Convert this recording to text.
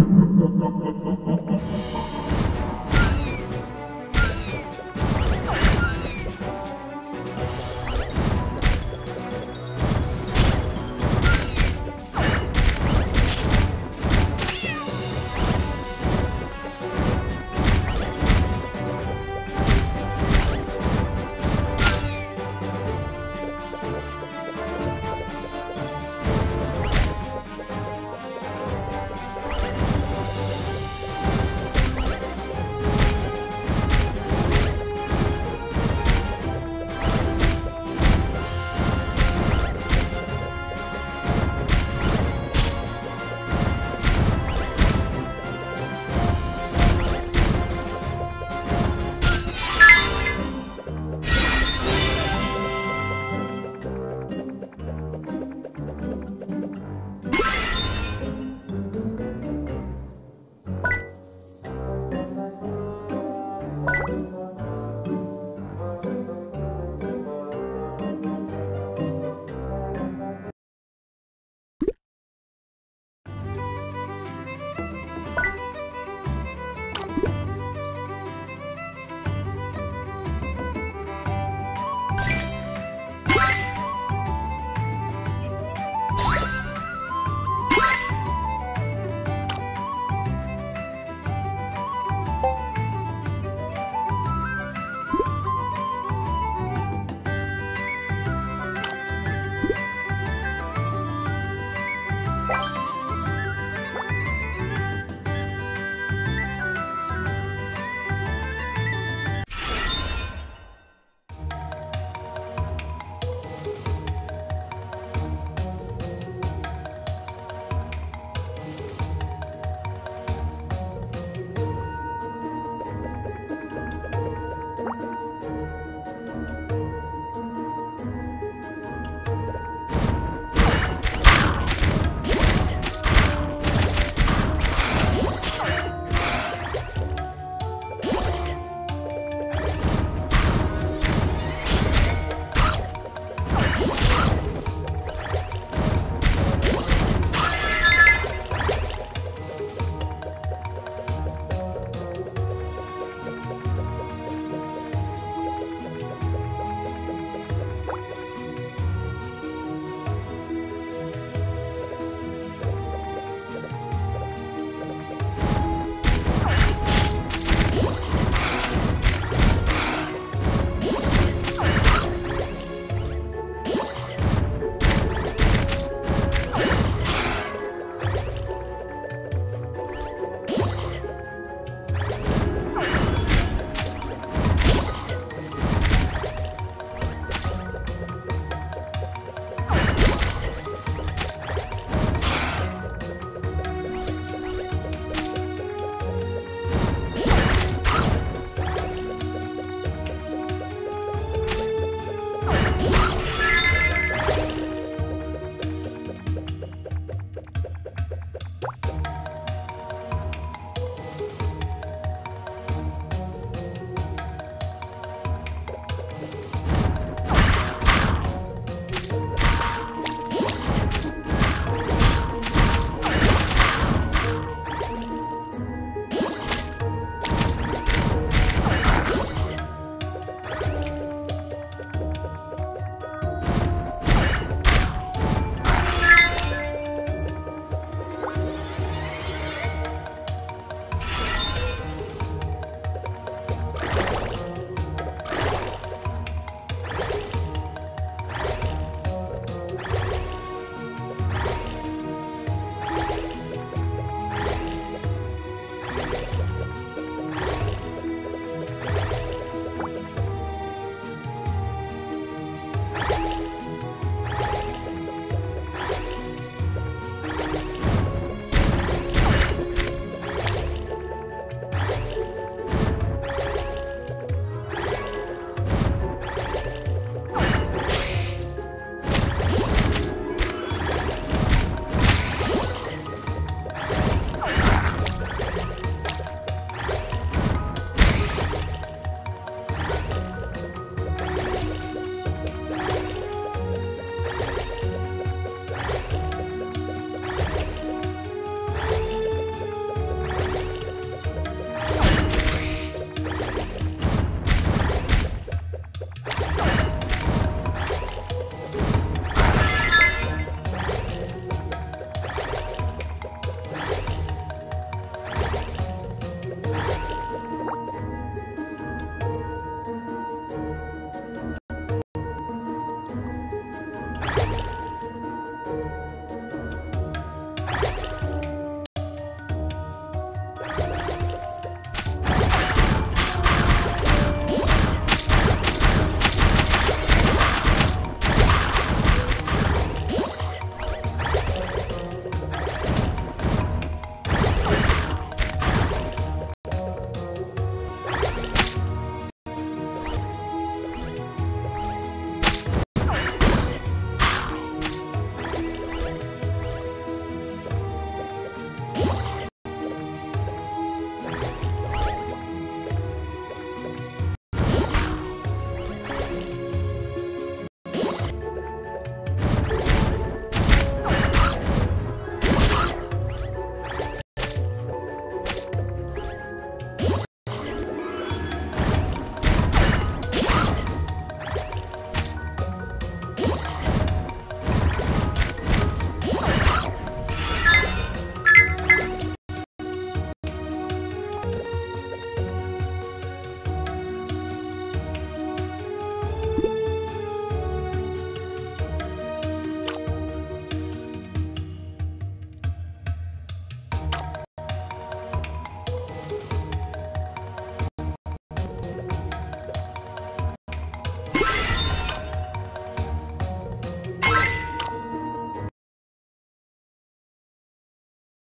Ha